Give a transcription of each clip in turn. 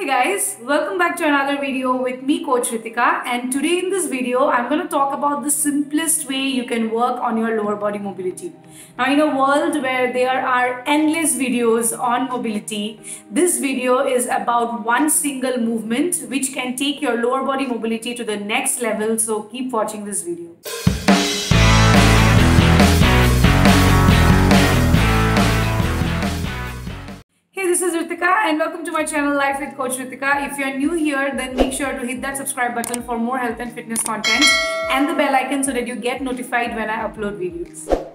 Hey guys, welcome back to another video with me Coach Ritika and today in this video I'm going to talk about the simplest way you can work on your lower body mobility. Now in a world where there are endless videos on mobility, this video is about one single movement which can take your lower body mobility to the next level so keep watching this video. And welcome to my channel Life with Coach Ritika. If you're new here, then make sure to hit that subscribe button for more health and fitness content and the bell icon so that you get notified when I upload videos.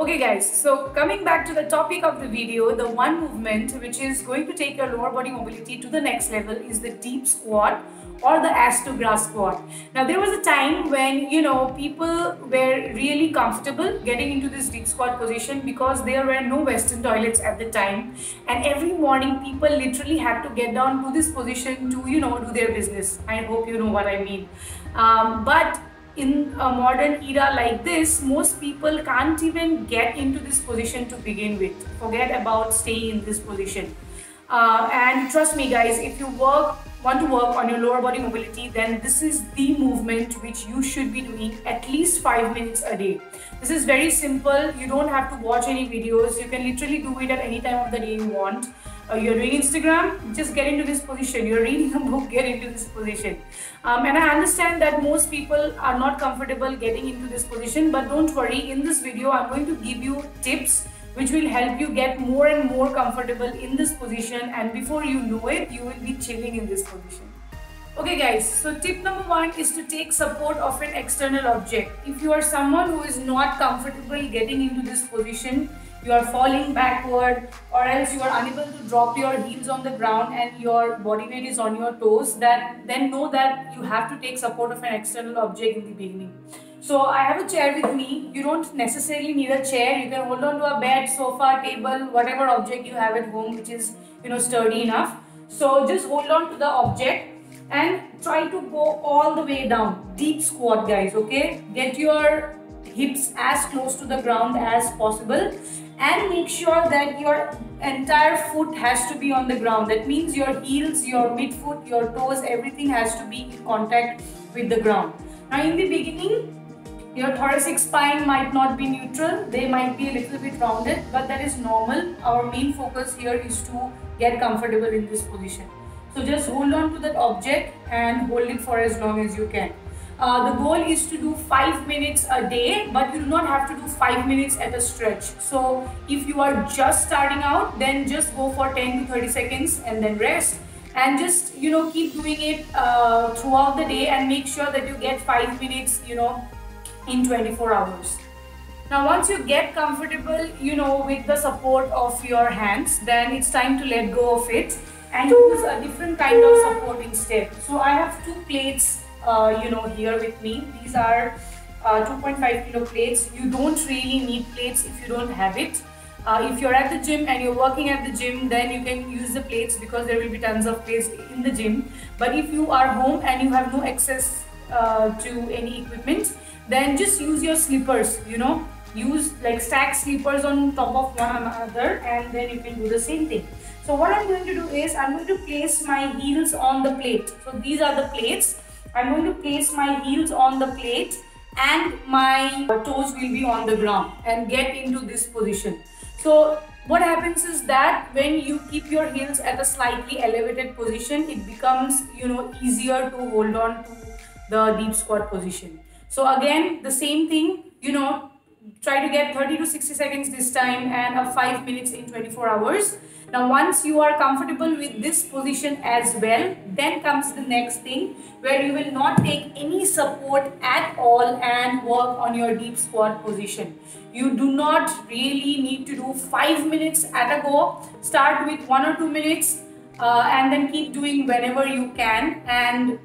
Okay guys, so coming back to the topic of the video, the one movement which is going to take your lower body mobility to the next level is the deep squat or the ass to grass squat. Now there was a time when you know people were really comfortable getting into this deep squat position because there were no western toilets at the time and every morning people literally had to get down to this position to you know do their business. I hope you know what I mean. Um, but in a modern era like this, most people can't even get into this position to begin with. Forget about staying in this position. Uh, and trust me guys, if you work want to work on your lower body mobility, then this is the movement which you should be doing at least 5 minutes a day. This is very simple. You don't have to watch any videos. You can literally do it at any time of the day you want. Uh, you're doing Instagram, just get into this position. You're reading a book, get into this position. Um, and I understand that most people are not comfortable getting into this position, but don't worry. In this video, I'm going to give you tips which will help you get more and more comfortable in this position and before you know it you will be chilling in this position okay guys so tip number one is to take support of an external object if you are someone who is not comfortable getting into this position you are falling backward or else you are unable to drop your heels on the ground and your body weight is on your toes that then know that you have to take support of an external object in the beginning so I have a chair with me. You don't necessarily need a chair. You can hold on to a bed, sofa, table, whatever object you have at home which is you know sturdy enough. So just hold on to the object and try to go all the way down. Deep squat guys, okay? Get your hips as close to the ground as possible and make sure that your entire foot has to be on the ground. That means your heels, your midfoot, your toes, everything has to be in contact with the ground. Now in the beginning, your thoracic spine might not be neutral, they might be a little bit rounded, but that is normal. Our main focus here is to get comfortable in this position. So just hold on to that object and hold it for as long as you can. Uh, the goal is to do 5 minutes a day, but you do not have to do 5 minutes at a stretch. So if you are just starting out, then just go for 10 to 30 seconds and then rest and just you know keep doing it uh, throughout the day and make sure that you get 5 minutes you know in 24 hours. Now once you get comfortable, you know, with the support of your hands, then it's time to let go of it and use a different kind of support instead. So I have two plates, uh, you know, here with me. These are uh, 2.5 kilo plates. You don't really need plates if you don't have it. Uh, if you're at the gym and you're working at the gym, then you can use the plates because there will be tons of plates in the gym. But if you are home and you have no access uh, to any equipment, then just use your slippers you know use like stack slippers on top of one another and then you can do the same thing. So what i'm going to do is i'm going to place my heels on the plate. So these are the plates. I'm going to place my heels on the plate and my toes will be on the ground and get into this position. So what happens is that when you keep your heels at a slightly elevated position it becomes you know easier to hold on to the deep squat position. So again, the same thing, you know, try to get 30 to 60 seconds this time and a 5 minutes in 24 hours. Now once you are comfortable with this position as well, then comes the next thing where you will not take any support at all and work on your deep squat position. You do not really need to do 5 minutes at a go. Start with 1 or 2 minutes uh, and then keep doing whenever you can and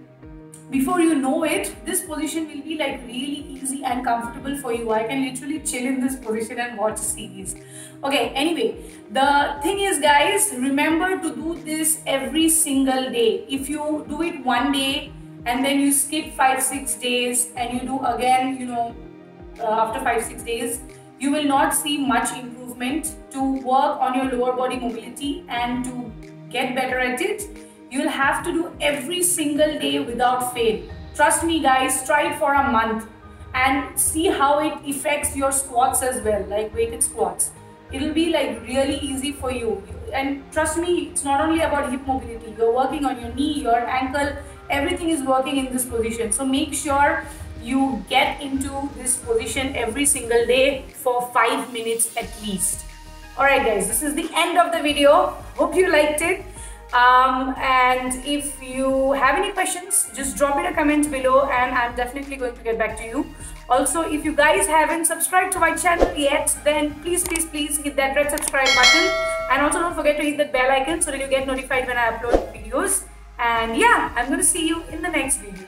before you know it, this position will be like really easy and comfortable for you. I can literally chill in this position and watch series. Okay, anyway, the thing is guys, remember to do this every single day. If you do it one day and then you skip 5-6 days and you do again, you know, uh, after 5-6 days, you will not see much improvement to work on your lower body mobility and to get better at it you'll have to do every single day without fail. Trust me guys, try it for a month and see how it affects your squats as well, like weighted squats. It'll be like really easy for you. And trust me, it's not only about hip mobility. You're working on your knee, your ankle, everything is working in this position. So make sure you get into this position every single day for five minutes at least. Alright guys, this is the end of the video. Hope you liked it. Um, and if you have any questions, just drop it a comment below and I'm definitely going to get back to you. Also, if you guys haven't subscribed to my channel yet, then please, please, please hit that red subscribe button. And also don't forget to hit that bell icon so that you get notified when I upload videos. And yeah, I'm going to see you in the next video.